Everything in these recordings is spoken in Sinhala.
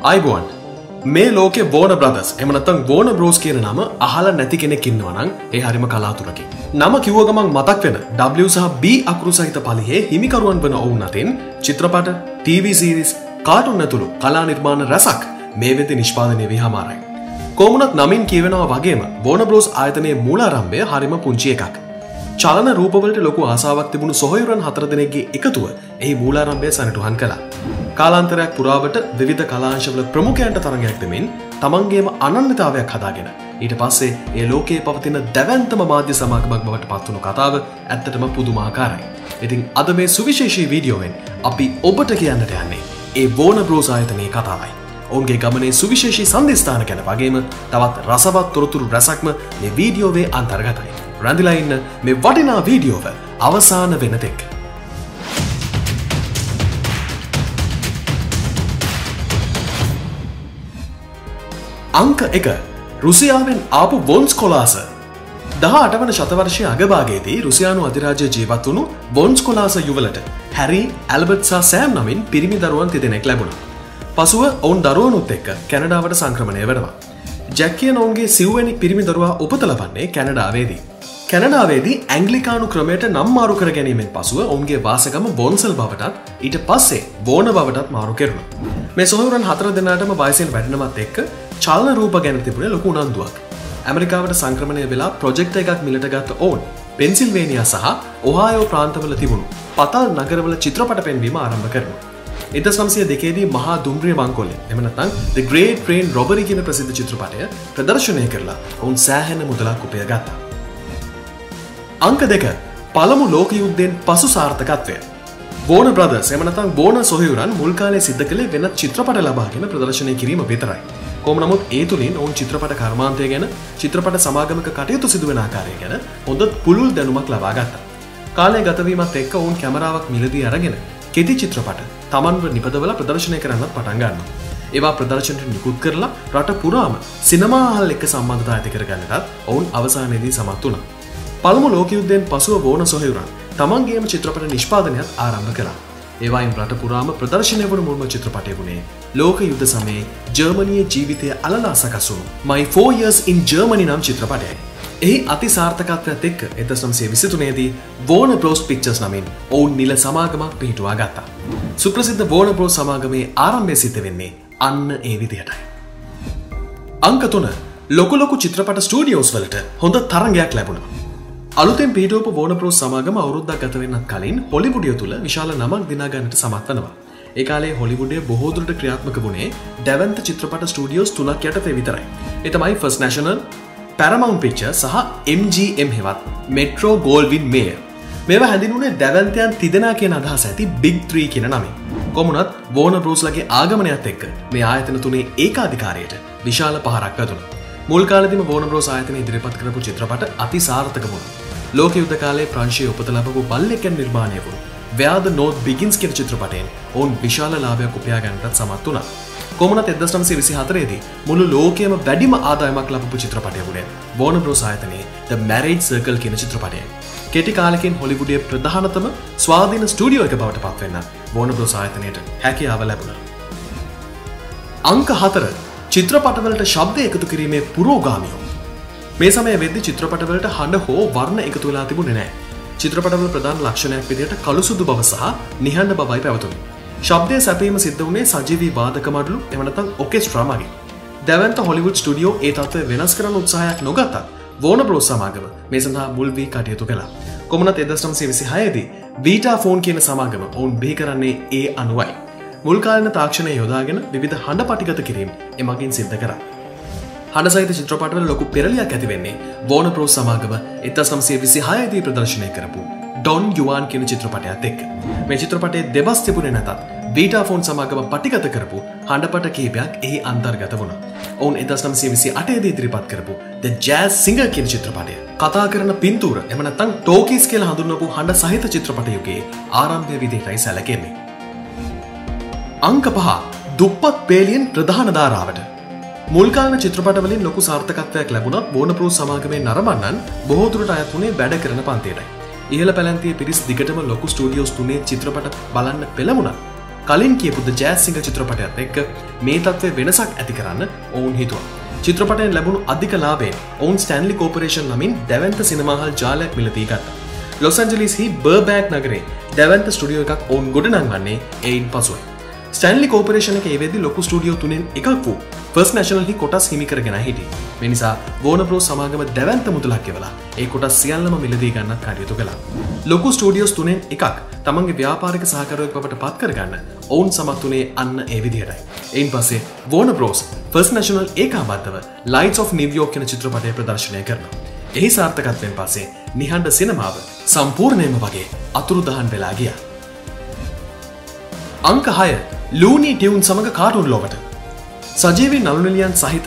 අයිබුවන් මේ ලෝක බෝන බ්‍රදස් එමනත්තං බෝන බ්‍රෝස් කියන නම අහල නැති කෙනෙක් ඉන්නවනං ඒ හරිම කලාතුරකි. නම කිව්වගමන් මතක් වෙන W සහ B අකුරු සහිත පලිහේ හිමිකරුවන් වන ඔවුන් අතින් චිත්‍රපට TV සීරිස් කාටුන් ඇතුළු කලා නිර්මාණ රැසක් මේ වෙති නිෂ්පාදනය වී හමාරයි. කෝමනත් නමින් කියවෙනවා වගේම බෝන බ්‍රෝස් ආයතනයේ මූලාරම්භය හරිම පුංචි එකක්. චලන රූපවලට ලොකු ආසාවක් තිබුණු සොහයුරන් හතර දෙනෙක්ගේ එකතුව එහි මූලාරම්භය සනටුහන් කලා. කාලාන්තරයක් පුරාවට විධ කලාංශවල ප්‍රමුඛයන්ට තරගයක් දෙමින් තමන්ගේම අනන්‍යතාවයක් හදාගෙන. ඊට පස්සේ ඒ ලෝකයේ පවතින දැවන්තම මාධ්‍ය සමාගමක් බවට පත්වුණු කතාව ඇත්තටම පුදුමාකාරයි. ඉතින් අද මේ සුවිශේෂී වීඩියෝවෙන් අපි ඔබට කියන්නට යන්නේ ඒ බෝන බ්‍රෝසායතනයේ කතාවයි. ඔවුන්ගේ ගමනේ සුවිශේෂී සන්ධස්ථාන ගැන වගේම තවත් රසවත් තොරතුරු රැසක්ම මේ වීඩියෝවේ අන්තර්ගතයි. රැඳිලා ඉන්න මේ වටිනා වීඩියෝව අවසාන වෙනතෙක්. අංක එක රුසියාවෙන් ආපු වොන්ස් කොලාස දහ අටවන ශතවර්ශය අගභාගේදී රුසියානු අධිරාජය ජීවත් වුණු බොන්ස් කොලාස යුවලට හැරි ඇල්බට්සා සෑම් නමින් පිරිමි දරුවන් තිදෙනෙක් ලැබුණ. පසුව ඔවුන් දරුවනුත් එක්ක කැනඩාවට සංක්‍රමණය වෙනවා. ජැක්කිය නොවන්ගේ සිව්වැනි පිරිමි දරුවා උපත ලබන්නේ කැනඩාවේදී. කැනඩාවේදී ඇංගලිකානු ක්‍රමයට නම් මාරු කර ගැනීමෙන් පසුව ඔවුන්ගේ වාසකම බොන්සල් බවටත් ඊට පස්සේ බෝන බවටත් මාරු කෙරුණ. මේ සොහවරන් හතර දෙනාටම වයසෙන් වැඩනමත් එක්ක චල්න රූප ගැන තිබුණ ලොකු උනන්දුවක්. ඇමරිකාවට සංක්‍රමණය වෙලා ප්‍රොජෙක්ට එකක් මිලට ගත්ත ඕන් පෙන්සිල්වේනියා සහ ඔහායෝ ප්‍රාන්තවල තිබුණු පතල් නගරවල චිත්‍රපට පෙන්වීම ආරම්භ කරනු. එත සම්සිය දෙකේදී මහා දුම්රිය මංකොල්ල එමනතන් ද ග්‍රේට ට්‍රේන් රොබරි කියන ප්‍රසිද්ධ චිත්‍රපටය ප්‍රදර්ශනය කරලා ඔවුන් සෑහෙන මුදලක් උපය ගත්තා. අංක දෙක පළමු ලෝක යුද්ධයෙන් පසු සාර්ථකත්වය. බෝන බ්‍රද සෙමනතන් බෝන සොහයුරන් මුල්කාලේ සිද්ධ කළේ වෙනත් චිත්‍රපට ලබාගෙන ප්‍රදර්ශනය කිරීම විතරයි. කොම නමුත් ඒ තුළින් ඔවුන් චිත්‍රපට කර්මාන්තය ගැන චිත්‍රපට සමාගමක කටයුතු සිදුවෙන ආකාරය ගැන හොඳ පුළුල් දැනුමක් ලබාගත්ත. කාලය ගතවීමත් එක්ක ඔවුන් කැමරාවක් මිලදී අරගෙන කෙටි චිත්‍රපට තමන්ව නිපදවල ප්‍රදර්ශනය කරන්නත් පටන්ගන්න. ඒවා ප්‍රදර්ශනයට නිකුත් කරලා රට පුරාම සිනමාහල් එක්ක සම්බන්ධතා ඇති කරගන්නටත් ඔවුන් අවසානයේදී සමත් වුණ. පළමු ලෝකයුද්ධයෙන් පසුව බෝන සොහයුරන් තමන්ගේම චිත්‍රපට නිෂ්පාදනයක් ආරම්භ කලා. ඒවායින් රට පුරාම ප්‍රදර්ශනය වන මුල්ම චිත්‍රපටය වුණේ ලෝක යුද්ධ සමයේ ජර්මණය ජීවිතය අලලා සකසුන් මයි ෆෝයර්ස් ඉන් ජර්මණි නම් චිත්‍රපටයයි. එහි අති සාර්ථකත්වයක් එක්ක එතසම්සේ විසිතුනේදී වෝන බ්‍රෝස් පික්චස් නමින් ඔවුන් නිල සමාගමක් පිහිටුවා ගත්තා. සුප්‍රසිද්ධ වෝන බ්‍රෝ සමාගමේ ආරම්භය සිද්ධ වෙන්නේ අන්න ඒ විදිහටයි. අංක තුන ලොකලොකු චිත්‍රපට ස්ටඩියෝස් වලට හොඳ තරගයක් ලැබුණා. අලුතෙන් පිටෝප වෝන ප්‍රෝ සමාගම අවුරුද්දක් ගතවෙන්නත් කලින් හොලිවුඩිය තුළ විශාල නමක් දිනාගන්නට සමත්වනවා. ඒකාලේ හොලිවුඩේ බොහෝදුරට ක්‍රියාත්මක වුණේ දැවන්ත චිත්‍රපට ස්ටඩියෝස් තුනක් යට විතරයි. එතමයි ෆස් නශනල් පැරමවුන් පිච්ච සහ MGM හෙවත් මෙට්‍රෝ ගෝල්වින් මේය. මෙව හැඳිනුනේ දැවන්තයන් තිදෙනා කිය අදහස් ඇති බිග් ත්‍රී කියන නමින්. කොමුණත් වෝන බරෝස්ලගේ ආගමනයත් එක්ක මේ ආයතන තුනේ ඒකාධිකාරයට විශාල පහරක් ඇතුන. මුල්කාලදිම වෝන බ්‍රෝස් ආයතන ඉදිරිපත් කරපු චිත්‍රපට අති සාර්ථක වුණ. ලෝක යුද්ධ කාලේ ප්‍රංශය උපත ලබපු බල්ලෙකැන් නිර්මාණය වුණු. ව්‍යාද නෝත් බිගින්ස් කියෙන චිත්‍රපටයෙන් ඔවුන් විශාල ලාභයක් උපයා ගැනටත් සමත් වුණා. කොමනත් එදස්ටම්සේ විසි හතරේදී මුළු ලෝකයම වැඩිම ආදායමක් ලබපු චිත්‍රපටය වුණේ බෝන බ්‍රෝස් ආයතනයේ ද මැරේජ් සර්කල් කියන චිත්‍රපටය. කෙටි කාලකින් හොලිවුඩිය ප්‍රධානතම ස්වාධීන ස්ටඩියෝ එක බවට පත්වන්න බෝන බ්‍රෝස් ආයතනයට හැකියාව ලැබුණ. අංක හතර චිත්‍රපටවලට ශබ්ද එකතු කිරීමේ පුරෝගාමියෝ. මේ සමය වෙද්දි චිත්‍රපටවලට හඬ හෝ වර්ණ එකතු වෙලා තිබුණ නෑ. චිත්‍රපටවල ප්‍රධාන ලක්ෂණයක් විදියට කළුසුදු බව සහ නිහඬ බවයි පැවතුනි. ශබ්දය සැපීම සිද්ධ වුණේ සජීවී වාදක මඩලු එමනතන් ඔකෙස්ට්‍රාමගේ. දැවන්ත හොලිවුඩ් ස්ටඩියෝ ඒ තත්ව වෙනස් කරන උත්සාහයක් නොගතත් වෝන බ්‍රෝ සමාගම මේ සඳහා මුල් වී කටයුතු කලා. කොමනත් එදස්ටම් සිවිසි හයේදී වීටා ෆෝන් කියන සමාගම ඔවුන් බිහි කරන්නේ ඒ අනුවයි. මුල්කාලන තාක්ෂණය යොදාගෙන විධ හඬ පටිගත කිරීම එමගින් සිද්ධ කර. හඬ සහිත චිත්‍රපටවල ලොකු පෙරලියක් ඇතිවෙන්නේ වෝන ප්‍රෝ සමාගම එත සම්සේ විසි හයදී ප්‍රදර්ශනය කරපු ඩොන් යුවාන් කියන චිත්‍රපටයත් එක් මේ චිත්‍රපටේ දෙබස් තිබුණේ නැතත් වීටාෆෝන් සමාගම පටිගත කරපු හඬපට කේපයක් එහි අන්තර්ගත වුණ. ඔවුන් එදස්නම්සේ විසි අටේදී ඉදිරිපත් කරපු ද ජෑස් සිංහ කියන චිත්‍රපටය. කතා කරන පින්තුර එමනත්තං ටෝකිස් කියල හඳුන්නපු හඬ සහිත චිත්‍රපටයුගේ ආරම්භය විදිහටයි සැලකෙන්නේ. අංක පහ. දුප්පත් පේලියෙන් ප්‍රධාන ධාරාවට. මුල්කාන චිත්‍රපටවලින් ලොකු සාර්ථකත්වයක් ලැබුණත් බෝනපරු සමාගමේ නරමන්නන් බොහෝදුරට අයත්වුණේ වැඩ කරන පන්තේටයි. ඉහල පැලන්තිය පිරිස් දිගටම ලොකු ස්ටඩියෝස් තුනේ චිත්‍රපට බලන්න පෙළමුණ කලින් කියපුද ජෑසිංහ චිත්‍රපටයත් එක්ක මේ තත්ත්වය වෙනසක් ඇති කරන්න ඔවුන් හිතුව. චිත්‍රපටයෙන් ලැබුණු අධික ලාබෙන් ඔවුන් ස්ටන්ලි කෝපරේෂන් නමින් දැවන්ත සිනමාහල් ජාලයක් මිලදී ගත්ත. ලොසන්ජලිස්හි බර්බෑක් නගරේ දැවන්ත ස්ටඩියෝ එකක් ඔවුන් ගොඩනංවන්නේ එයින් පසුව. ස්ටන්ලි කෝපරේෂණ ඒවෙදි ලොකු ස්ටඩියෝ තුනෙන් එකක් වූ ෆස් නැශනල්හි කොටස් හිමිකරගෙන හිටි. මෙනිසා වෝනබරෝ සමාගම දැවන්ත මුදලක් එවලා ඒ කොටස් සියල්ලම මිලදී ගන්නත් කටයුතු කලා ලොකු ස්ටඩියෝස් තුනෙන් එකක් තමන්ගේ ව්‍යාපාරික සහකරුවක් බවට පත් කරගන්න ඔවුන් සමත් වනේ අන්න ඒ විදිහටයි. එයින් පසේ වෝන බ්‍රෝස් ෆස් නැශනල් ඒකාබද්ධව ලයිස් of නිවියෝක් කෙන චිත්‍රපටය ප්‍රදර්ශනය කරනවා. එහි සාර්ථකත්වයෙන් පසේ නිහන්ඩ සිනමාව සම්පූර්ණයම වගේ අතුරු දහන් වෙලා ගිය. අංක හය ලූනී ටියවුන් සමඟ කාටුන් ලොවට. සජීවී නළුනිලියන් සහිත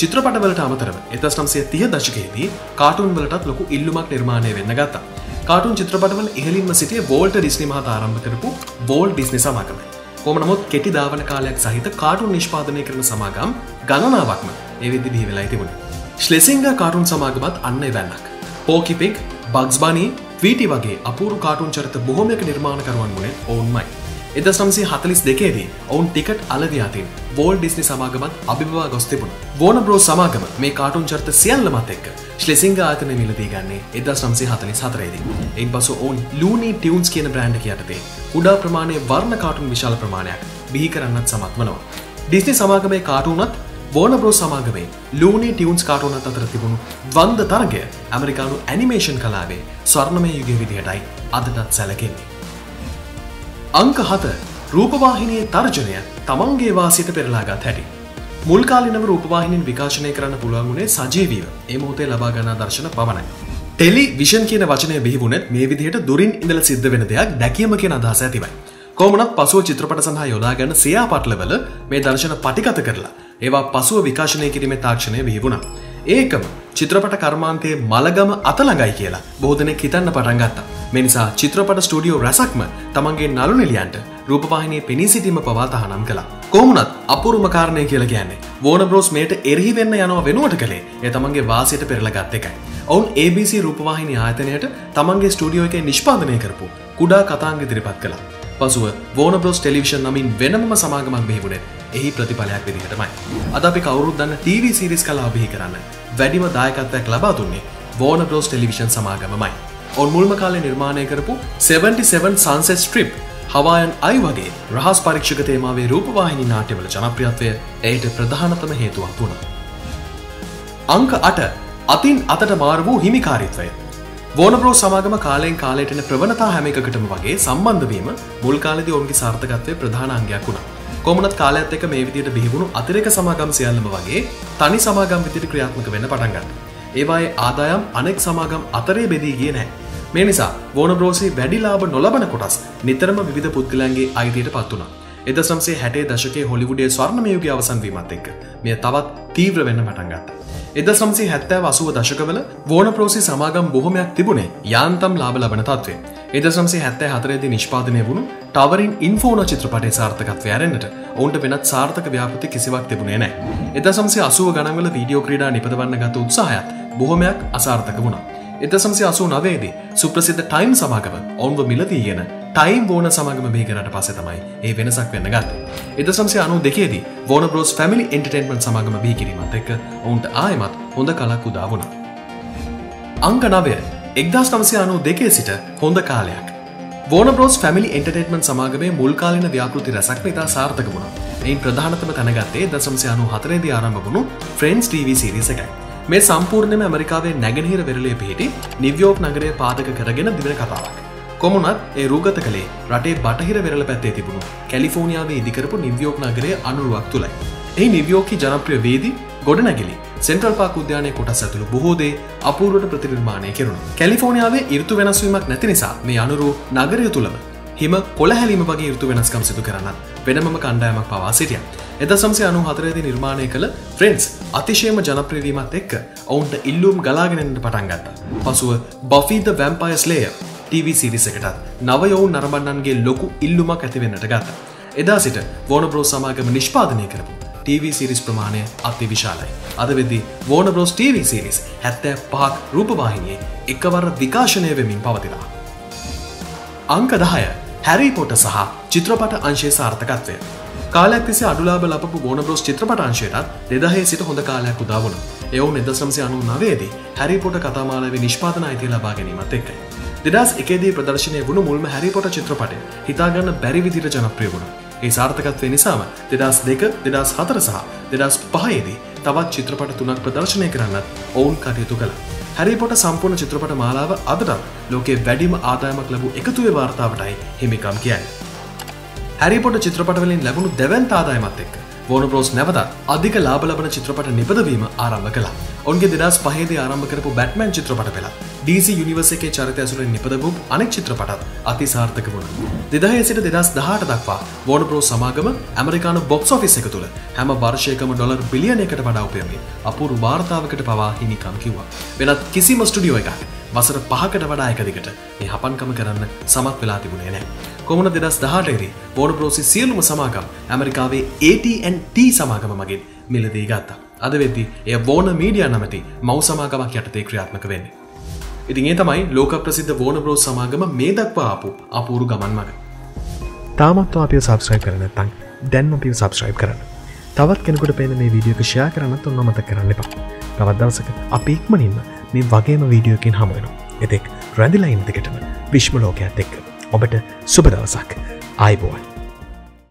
චිත්‍රපටවලට අමතරව එතස් නම්සේ තිය දශකයේදී කාටුන් වලටත් ලොකු ඉල්ලුමක් නිර්මාණය වෙන්න ගත්තා. කාටුන් චිත්‍රපටවල ඉහලින්ම සිටිය බෝල්ට ඩිස්නි මහත ආරම්භ කරපු බෝල් ඩිස්නි සමාගම. කොම නමුත් කෙටි ධාවන කාලයක් සහිත කාටුන් නිෂ්පාදනය කරන සමාගම් ගණනාවක්ම එවිදි බිහි වෙලා තිබුණ. ශ්ලෙසිංග කාටුන් සමාගමත් අන්න වැන්නක් පෝකිපෙක් බක්ස්බනී වීටි වගේ අපූරු කාටුන් චරිත බොහොමයක නිර්මාණකරුවන් වනේ ඔවුන්මයි. එද සම්සේ හතලිස් දෙකේදී ඔවුන් ටිකට් අලවයාතින් වෝල් ඩිස්නි සමාගමත් අභිවා ගොස් තිබුණ. වෝන බ්‍රෝ සමාගම මේ කාටුන් චර්ත සියල්ලමත් එක්ක ශ්ලෙසිංග ආතන මිලදී ගන්නේ එද සම්සේ හතලිස් හතරේදී. එන් පසු ඔවුන් ලූනී ටියවන්ස් කියන බ්‍රන්ඩ් යටතේ උඩා ප්‍රමාණය වර්ණ කාටුන් විශාල ප්‍රමාණයක් බිහි කරන්නත් සමත් වනවා ඩිස්නි සමාගමේ කාටුනත් බෝන බ්‍රෝ සමාගමේ ලූනී ටියවන්ස් කාටුනත් අතර තිබුණු වන්ද තරගය ඇමරිකානු ඇනිමේෂන් කලාවේ ස්වර්ණමය යුග විදිහටයි අදටත් සැලකෙන්නේ. අංක හත රූපවාහිනයේ තර්ජනය තමන්ගේ වාසියට පෙරලාගත් හැටි. මුල්කාලිනව රූපවාහිනින් විකාශනය කරන්න පුළුවන්ගුණේ සජීවීව ඒ මොහොතේ ලබාගනා දර්ශන පමණයි. ටෙලි විෂන් කියන වචනය බිහිබුණත් මේ විදිහට දුරින් ඉඳල සිද්ධ වෙන දෙයක් දැකියම කියෙන අදහස ඇතිවයි. කෝමනත් පසුව චිත්‍රපට සඳහා යොදාගන්න සයා පටලවල මේ දර්ශන පටිකත කරලා ඒවා පසුව විකාශනය කිරීම තාක්ෂණය විහිබුණා. ඒකම චිත්‍රපට කර්මාන්තයේ මළගම අතළඟයි කියලා බෝධනෙක් හිතන්න පටන්ගත්තා. මෙනිසා චිත්‍රපට ස්ටඩියෝ රැසක්ම තමන්ගේ නලු නිලියන්ට රූපවාහිනයේ පෙනී සිටීම පවා තහනම් කලා. කොමුණත් අපුරුම කාරණය කියල කියන්නේ වෝන බ්‍රෝස් මේට එරහි වෙන්න යනවා වෙනුවට කළේ එ තමන්ගේ වාසයට පෙරලගත් එකයි. ඔවුන් ABC රූපවාහිනි ආයතනයට තමන්ගේ ස්ටඩියෝ එක නිෂ්පාදනය කරපු කුඩා කතාංග දිරිපත් කලා. පසුව වෝන බ්‍රෝස් ටෙලිවිෂන් නමින් වෙනම සමාගමක් බිහිවුණේ එහි ප්‍රතිඵලයක් විදිහටමයි. අද අපි කවුරුද්දන්න TV සිරිස් කලා බිහි කරන්න වැඩිම දායකත්වයක් ලබා දුන්නේ වෝන බ්‍රෝස් ටෙලිවිෂන් සමාගමයි. ඔන් මුල්ම කාලේ නිර්මාණය කරපු 77 සංසෙස් ට්‍රිප් හවායන් අයි වගේ රහස් පරීක්ෂක තේමාවේ රූපවාහිනි නාට්‍යවල ජනප්‍රියත්වය එයට ප්‍රධානතම හේතුවක් වුණ. අංක අට අතින් අතට මාර වූ හිමිකාරිත්වය. වෝනබ්‍රෝ සමාගම කාලයෙන් කාලයටන ප්‍රවණතා හැම එකකටම වගේ සම්බන්ධවීම මුල් කාලෙදි ඔවුන්ගේ සාර්ථකත්වය ප්‍රධානංගයක් වුණා. කොමනත් කාලඇත් එක මේ විදියට බිහිවුණු අතිරක සමාගම් සියල්ලම වගේ තනි සමාගම් විදිට ක්‍රියාත්මක වෙන පටන්ගන්න. ඒවායේ ආදායම් අනෙක් සමාගම් අතරේ බෙදී ගිය නෑ. මේ නිසා වෝන බ්‍රෝසි වැඩිලාබ නොලබන කොටස් නිතරම විධ පුද්ගලන්ගේ අයිතියට පත් වුණා. එද සම්සේ හැටේ දශකේ හොලිවුඩේ ස්වර්ණමයුගේ අවසන්වීමත් එක්ක මෙය තවත් තීව්‍ර වෙන්න පටන්ගත්ත. එද සම්සේ හැත්තෑ වසුව දශකවල වෝන ප්‍රෝසි සමාගම් බොහොමයක් තිබුණේ යාන්තම් ලාබ ලබන තත්වේ. එද සම්සේ හැත්තෑ හතරේදි නිෂ්පාදනය වුණු ටවරින් ඉන්ෆෝන චිත්‍රපටේ සාර්ථකත්වය ඇරෙන්න්නට ඔවුන්ට වෙනත් සාර්ථක ව්‍යාපති කිසිවක් තිබුණේ නෑ. එද සම්සේ අසුව ගණන්වල වීඩියෝ ක්‍රඩා නිපදවන්න ගත උත්සාහයත් බොහොමයක් අසාර්ථක වුණා. එතසම්සි අසූ නවේදී සුප්‍රසිද්ධ ටයිම් සමාගම ඔවුන්ව මිලදී ගෙන ටයිම් බෝන සමගම බේගරට පස තමයි ඒ වෙනසක් වෙන්න ගත්ත. එද සම්සේ අනු දෙකේදී වෝන බ්‍රෝස් පැමිලි එන්ටර්ටේන්මන් සමගම බීකිරීමත් එක්ක ඔවුන්ට ආයමත් හොඳ කලක් උදා වුණ. අංක නවය එක්දස් නමසය අනු දෙකේ සිට හොඳ කාලයක්. වෝන බ්‍රෝස් පැමිලි එන්ටර්ටේන්මන් සමාගමේ මුල්කාලින ව්‍යාපෘති රැසක් ඉතා සාර්ථක වුණ එයින් ප්‍රධානතම තැනගත්තේ දසම්සය අනු හතරේදී ආරම්භ වුණු ෆ්‍රෙන්ස් TV සිරිසකයි. මේ සම්පූර්ණයම ඇමරිකාවේ නැගෙනහිර වෙරලේ පිහිටි නිව්යෝක් නගරය පාදක කරගෙන දිවෙන කතාවක්. කොමුණත් ඒ රූගත කළේ රටේ බටහිර වෙරල පැත්තේ තිබුණු කැලිෆෝනියාවේ ඉදිකරපු නිව්යෝක් නගරය අනුරුවක් තුළයි. එහි නිව්යෝකි ජනප්‍රිය වේදි ගොඩනැගිලි සෙන්ට්‍රල් පාක් උද්‍යානය කොටස් ඇතුළු බොහෝදේ අපූරුවට ප්‍රතිනිර්මාණය කෙරුණු. කැලිෆෝනියාවේ ඉර්තු වෙනස්වීමක් නැති නිසා මේ අනුරු නගරය තුළම හිම කොළහැලීම වගේ ෘතු වෙනස්කම් සිදු කරන්න වෙනම කණ්ඩායමක් පවා සිටිය. එද සම්සය අනු හතරේදි නිර්මාණය කළ ෆ්‍රෙන්න්ස් අතිශයම ජනප්‍රවීමත් එක්ක ඔවුන්ට ඉල්ලුම් ගලාගෙනට පටන්ගත්ත. පසුව බොෆීද වැම්පයස් ලේය TV සිරිසකටත් නවයවුන් නරඹන්නන්ගේ ලොකු ඉල්ලුමක් ඇතිවෙන්නට ගත්ත. එදා සිට වෝන බ්‍රෝ සමාගම නිෂ්පාදනය කරපු TV සිරිස් ප්‍රමාණය අති විශාලයි. අද වෙදදි වෝන බ්‍රෝස් TV සිරිස් හැත්තෑ පහක් රූපවාහිනියේ එකවර විකාශනය වෙමින් පවතිලා. අංක දහය හැරි පොට සහ චිත්‍රපට අංශයේ සාර්ථකත්වය. කාලයක් තිසේ අඩුලාබ ලපපු ගෝන බ්‍රෝස් චිත්‍රපටංශයටත් දෙදහේ සිට හොඳ කාලයක් උදාවුණ එවුන් එදසම්සය අනු නවේදී හැරිපොට කතාමාලාවේ නිෂ්පාතන අයිති ලබා ගැනීමත් එක්ක. දෙදස් එකේදී ප්‍රදර්ශනය වුණු මුල්ම හැරිපොට චිත්‍රපට හිතාගන්න බැරි විදිර ජනප්‍රිය වුණ. ඒ සාර්ථකත්වය නිසාම දෙදස් දෙක දෙදස් හතර සහ දෙදස් පහයේදී තවත් චිත්‍රපට තුනක් ප්‍රදර්ශනය කරන්නත් ඔවුන් කටයුතු කළ. හැරිපොට සම්පූර්ණ චිත්‍රපට මාලාව අදටත් ලෝකේ වැඩිම ආදායමක් ලැබූ එකතුවේ වාර්තාවටයි හිමිකම් කියයි. හැරිපොට චිත්‍රපටවලින් ලැබුණු දැවන්ත ආදායමත් එක්ක වෝන බ්‍රෝස් නැවතත් අධික ලාබලබන චිත්‍රපට නිපදවීම ආරම්භ කලා ඔන්ගේ දෙදස් පහේද ආරම්භ කරපු බැට්මන් චිත්‍රපට පෙලා DC යුනිවර්ස එකේ චරිත ඇසුරෙන් නිපදවූ අනෙක් චිත්‍රපටත් අති සාර්ථක වුණ. දෙදහය සිට දෙදස් දහට දක්වා වෝන බ්‍රෝ සමාගම ඇමරිකානු බොක්ස් ඔෆිස් එක තුළ හැම වර්ෂයකම ඩොලර් බිලියනයකට වඩා උපයමි අපුරු වාර්තාවකට පවා හිමිකම් කිව්වා. වෙනත් කිසිම ස්ටඩියෝ එකක් වසර පහකට වඩා එකදිකට මේ හපන්කම කරන්න සමත් වෙලා තිබුණේ නෑ. කොමන දෙදස් දහටේරි බෝඩ ප්‍රෝසි සියලුම සමාගම් ඇමරිකාවේ AT&T සමාගම මගින් මිලදී ගත්තා. අද වෙද්දි එය වෝන මීඩිය නමති මව් සමාගමක් යටතේ ක්‍රියාත්මක වෙන්නේ. ඉතින් ඒ තමයි ලෝක ප්‍රසිද්ධ වෝන බ්‍රෝස් සමාගම මේ දක්වා ආපු අපූරු ගමන් මග. තාමත්ව අපිය සබස්ක්‍රයිබ් කරන තන් දැන්ම පිව සබස්ක්‍රයිබ් කරන්න තවත් කෙනෙකුට පේන මේ වීඩියෝක ෂයා කරන්නත් ඔන්න මත කරන්න එපා තවත්දවසක අපි ඉක්මනින්ම මේ වගේම වීඩියෝකින් හමුවෙන එතෙක් රැඳිලා ඉන්නදකටම විශ්ම ලෝකයක් එක්ක. ඔබට සුබදවසක් අයිබෝන්